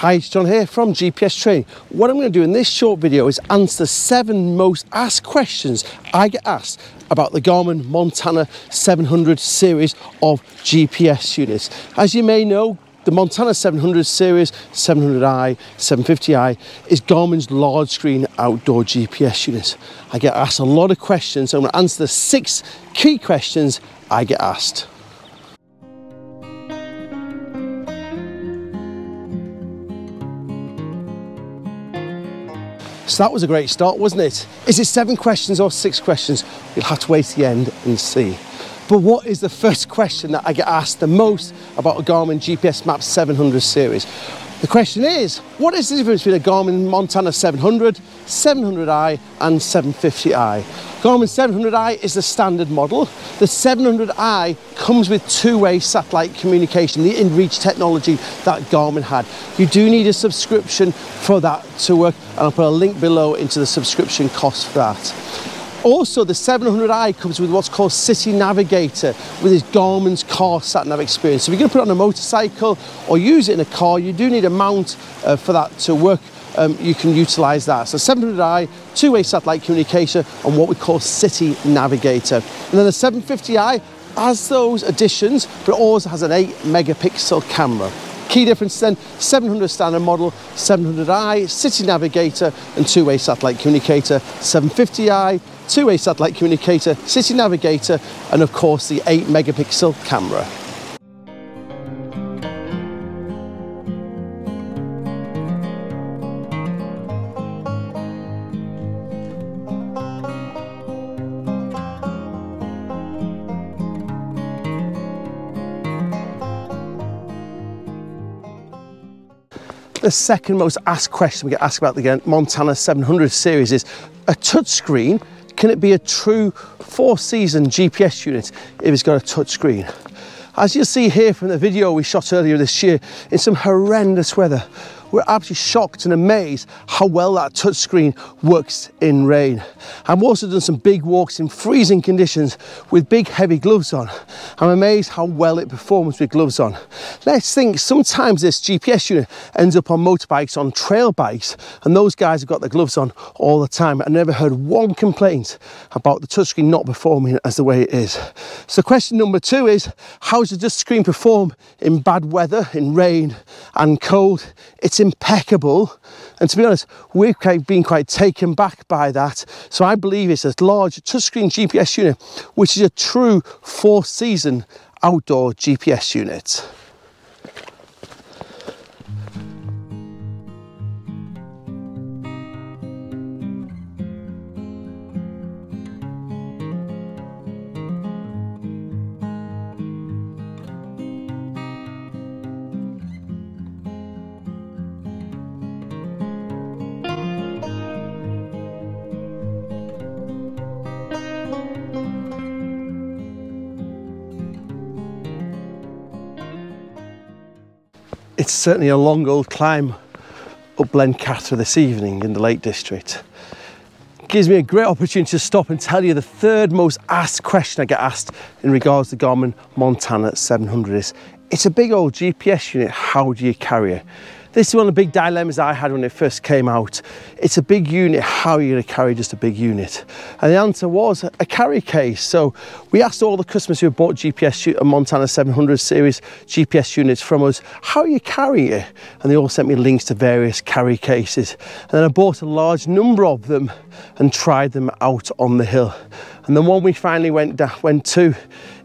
Hi, it's John here from GPS Training. What I'm going to do in this short video is answer seven most asked questions I get asked about the Garmin Montana 700 series of GPS units. As you may know, the Montana 700 series, 700i, 750i is Garmin's large screen outdoor GPS unit. I get asked a lot of questions, so I'm going to answer the six key questions I get asked. That was a great start, wasn't it? Is it seven questions or six questions? You'll have to wait to the end and see. But what is the first question that I get asked the most about a Garmin GPS Map 700 series? The question is, what is the difference between a Garmin Montana 700, 700i and 750i? Garmin 700i is the standard model. The 700i comes with two-way satellite communication, the InReach technology that Garmin had. You do need a subscription for that to work, and I'll put a link below into the subscription cost for that. Also, the 700i comes with what's called City Navigator with its Garmin's car sat nav experience. So if you're going to put it on a motorcycle or use it in a car, you do need a mount uh, for that to work. Um, you can utilize that. So 700i, two-way satellite communication and what we call City Navigator. And then the 750i has those additions, but also has an 8 megapixel camera. Key difference then, 700 standard model, 700i, City Navigator and two-way satellite communicator, 750i, two-way satellite communicator, city navigator, and of course the 8 megapixel camera. The second most asked question we get asked about the Montana 700 series is a touchscreen can it be a true four season GPS unit if it's got a touchscreen? As you see here from the video we shot earlier this year in some horrendous weather, we're absolutely shocked and amazed how well that touchscreen works in rain. I've also done some big walks in freezing conditions with big heavy gloves on. I'm amazed how well it performs with gloves on. Let's think sometimes this GPS unit ends up on motorbikes, on trail bikes, and those guys have got their gloves on all the time. I never heard one complaint about the touchscreen not performing as the way it is. So question number two is, how does the touchscreen perform in bad weather, in rain and cold? It's impeccable. And to be honest, we've been quite taken back by that. So I believe it's a large touchscreen GPS unit, which is a true four season outdoor GPS unit. It's certainly a long old climb up Blencathra this evening in the Lake District. gives me a great opportunity to stop and tell you the third most asked question I get asked in regards to Garmin Montana 700 is, it's a big old GPS unit, how do you carry it? This is one of the big dilemmas I had when it first came out. It's a big unit, how are you to carry just a big unit? And the answer was a carry case. So we asked all the customers who bought GPS Montana 700 series GPS units from us, how you carry it? And they all sent me links to various carry cases. And then I bought a large number of them and tried them out on the hill. And the one we finally went, down, went to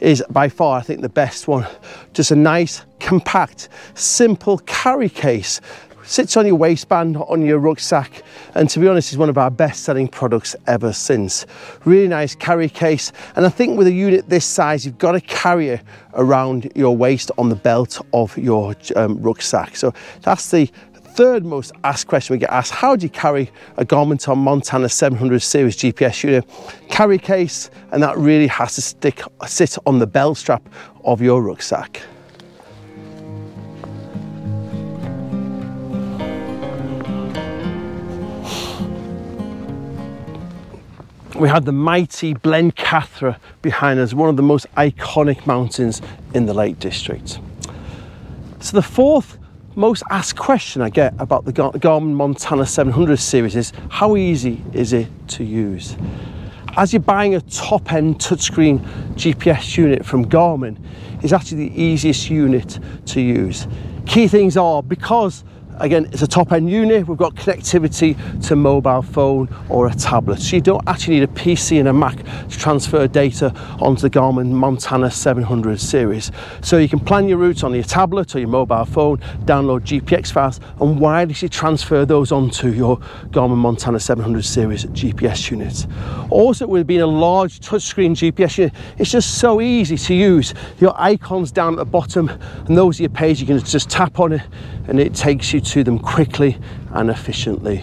is by far, I think, the best one. Just a nice, compact, simple carry case. Sits on your waistband, on your rucksack, and to be honest, is one of our best selling products ever since. Really nice carry case, and I think with a unit this size, you've got to carry it around your waist on the belt of your um, rucksack. So that's the third most asked question we get asked, how do you carry a Garmin Montana 700 series GPS unit? Carry case, and that really has to stick, sit on the belt strap of your rucksack. We have the mighty Blencathra behind us, one of the most iconic mountains in the Lake District. So the fourth most asked question I get about the Garmin Montana 700 series is how easy is it to use? As you're buying a top end touchscreen GPS unit from Garmin, it's actually the easiest unit to use. Key things are because Again, it's a top end unit. We've got connectivity to mobile phone or a tablet. So you don't actually need a PC and a Mac to transfer data onto the Garmin Montana 700 series. So you can plan your routes on your tablet or your mobile phone, download GPX files and wirelessly transfer those onto your Garmin Montana 700 series GPS unit. Also, with being a large touchscreen GPS unit, it's just so easy to use. Your icons down at the bottom and those are your page. You can just tap on it and it takes you to them quickly and efficiently.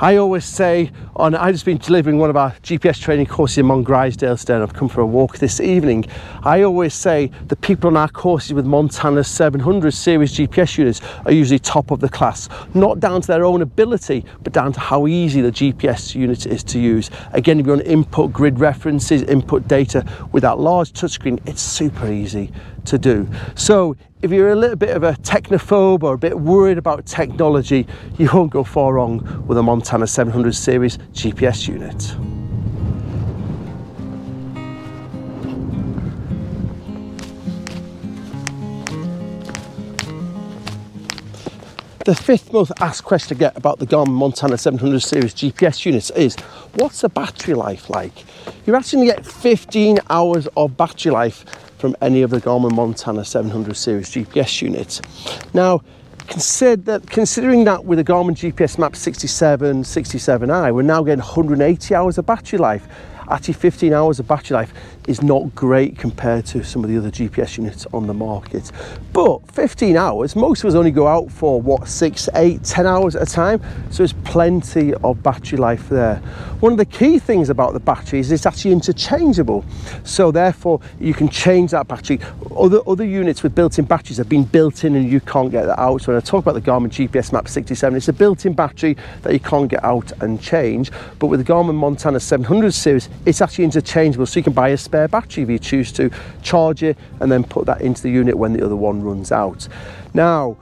I always say, on I've just been delivering one of our GPS training courses in Mungrisdale today and I've come for a walk this evening. I always say the people on our courses with Montana 700 series GPS units are usually top of the class, not down to their own ability, but down to how easy the GPS unit is to use. Again, if you want to input grid references, input data with that large touchscreen, it's super easy to do. So if you're a little bit of a technophobe or a bit worried about technology, you won't go far wrong with a Montana 700 series GPS unit. The fifth most asked question I get about the Garmin Montana 700 series GPS units is, what's the battery life like? You're actually going to get 15 hours of battery life from any of the Garmin Montana 700 series GPS units. Now, consider that, considering that with a Garmin GPS Map 67, 67i, we're now getting 180 hours of battery life. Actually, 15 hours of battery life is not great compared to some of the other GPS units on the market. But 15 hours, most of us only go out for what, six, eight, 10 hours at a time. So there's plenty of battery life there. One of the key things about the battery is it's actually interchangeable. So therefore you can change that battery. Other, other units with built-in batteries have been built in and you can't get that out. So when I talk about the Garmin GPS Map 67, it's a built-in battery that you can't get out and change. But with the Garmin Montana 700 series, it's actually interchangeable. So you can buy a spare battery if you choose to charge it and then put that into the unit when the other one runs out. Now,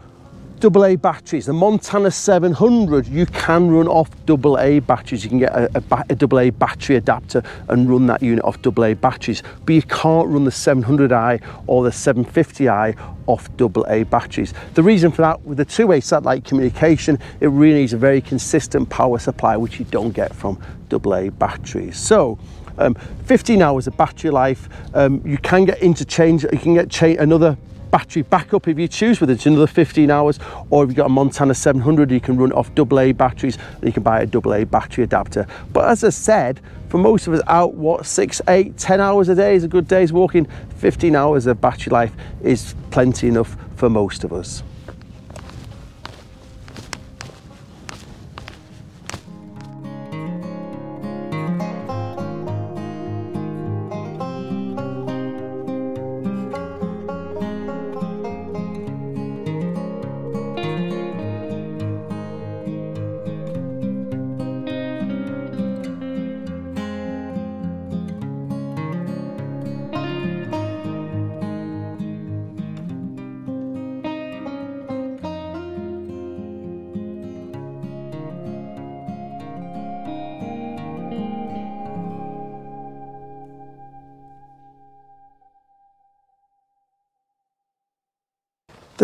AA batteries, the Montana 700, you can run off AA batteries. You can get a, a, a AA battery adapter and run that unit off AA batteries, but you can't run the 700i or the 750i off AA batteries. The reason for that, with the two-way satellite communication, it really needs a very consistent power supply, which you don't get from AA batteries. So, um, 15 hours of battery life. Um, you can get interchange, you can get another battery backup. If you choose with it's another 15 hours or if you've got a Montana 700 you can run off AA batteries you can buy a AA battery adapter. But as I said for most of us out what six eight ten hours a day is a good day's walking? 15 hours of battery life is plenty enough for most of us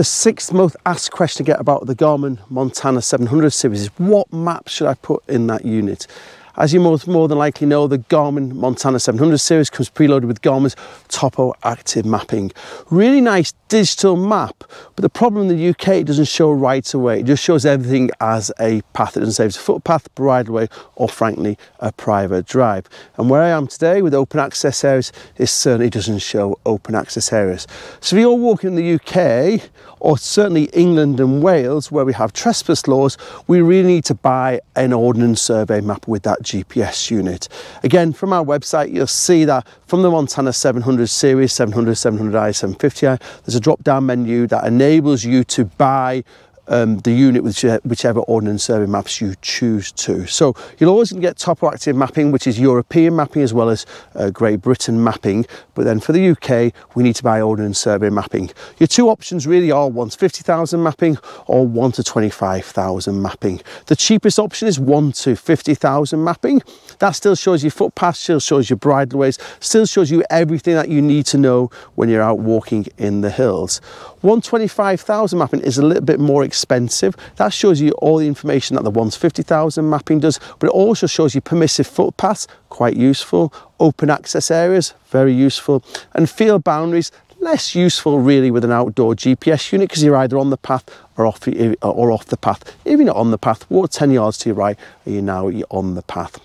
The sixth most asked question I get about the Garmin Montana 700 series is what map should I put in that unit? As you most more than likely know, the Garmin Montana 700 series comes preloaded with Garmin's Topo Active mapping. Really nice digital map, but the problem in the UK, it doesn't show right away. It just shows everything as a path. It doesn't say it's a footpath, bridleway, or frankly, a private drive. And where I am today with open access areas, it certainly doesn't show open access areas. So if you're walking in the UK, or certainly England and Wales, where we have trespass laws, we really need to buy an ordnance survey map with that GPS unit. Again, from our website, you'll see that from the Montana 700 series, 700, 700i, 750i, there's a drop down menu that enables you to buy um, the unit with whichever Ordnance Survey maps you choose to. So you'll always get topo active mapping, which is European mapping as well as uh, Great Britain mapping. But then for the UK, we need to buy Ordnance Survey mapping. Your two options really are 1 to 50,000 mapping or 1 to 25,000 mapping. The cheapest option is 1 to 50,000 mapping. That still shows you footpaths, still shows you bridleways, still shows you everything that you need to know when you're out walking in the hills. 125,000 mapping is a little bit more expensive. That shows you all the information that the 150,000 mapping does, but it also shows you permissive footpaths, quite useful, open access areas, very useful, and field boundaries, less useful really with an outdoor GPS unit because you're either on the path or off, or off the path. If you're not on the path, walk 10 yards to your right, and you're now on the path.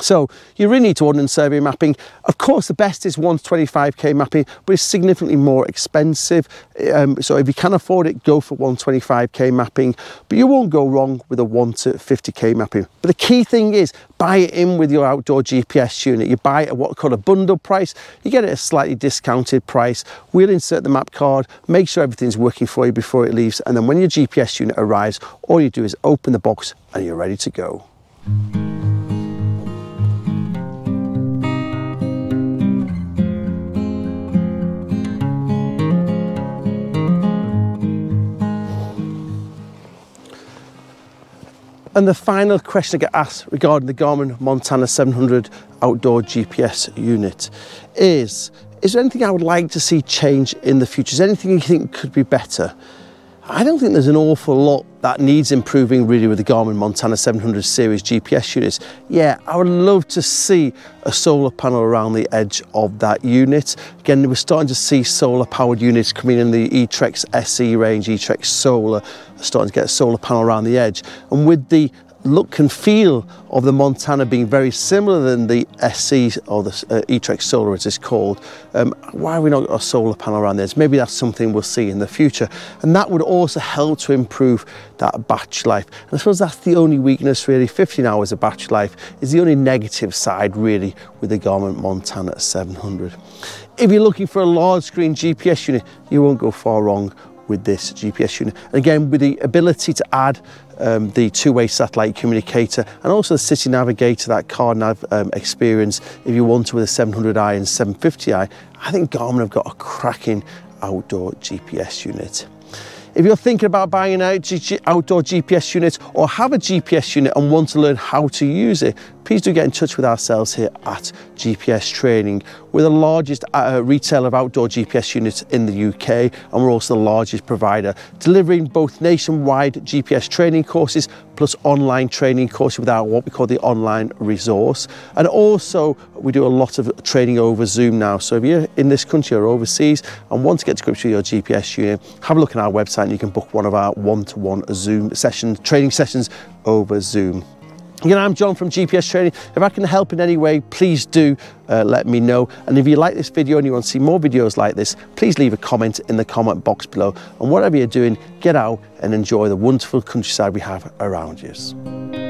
So you really need to ordnance survey mapping. Of course, the best is 1 to 25k mapping, but it's significantly more expensive. Um, so if you can afford it, go for 125k mapping, but you won't go wrong with a 1 to 50k mapping. But the key thing is buy it in with your outdoor GPS unit. You buy it at what called a bundle price. You get it at a slightly discounted price. We'll insert the map card, make sure everything's working for you before it leaves. And then when your GPS unit arrives, all you do is open the box and you're ready to go. And the final question I get asked regarding the Garmin Montana 700 outdoor GPS unit is, is there anything I would like to see change in the future? Is there anything you think could be better? I don't think there's an awful lot that needs improving really with the Garmin Montana 700 series GPS units. Yeah, I would love to see a solar panel around the edge of that unit. Again, we're starting to see solar powered units coming in the eTrex SE range, eTrex Solar, starting to get a solar panel around the edge. And with the look and feel of the Montana being very similar than the SE or the uh, eTrex Solar as it's called. Um, why are we not got a solar panel around this? Maybe that's something we'll see in the future. And that would also help to improve that batch life. And I suppose that's the only weakness really, 15 hours of batch life is the only negative side really with the Garmin Montana 700. If you're looking for a large screen GPS unit, you won't go far wrong with this GPS unit. And again, with the ability to add um, the two-way satellite communicator and also the city navigator, that car nav um, experience, if you want to with a 700i and 750i, I think Garmin have got a cracking outdoor GPS unit. If you're thinking about buying an outdoor GPS unit or have a GPS unit and want to learn how to use it, please do get in touch with ourselves here at GPS Training. We're the largest uh, retailer of outdoor GPS units in the UK and we're also the largest provider, delivering both nationwide GPS training courses plus online training courses with our what we call the online resource. And also we do a lot of training over Zoom now. So if you're in this country or overseas and want to get to grips with your GPS unit, have a look at our website and you can book one of our one-to-one -one Zoom sessions, training sessions over Zoom. Know, I'm John from GPS Training. If I can help in any way, please do uh, let me know. And if you like this video and you want to see more videos like this, please leave a comment in the comment box below. And whatever you're doing, get out and enjoy the wonderful countryside we have around you.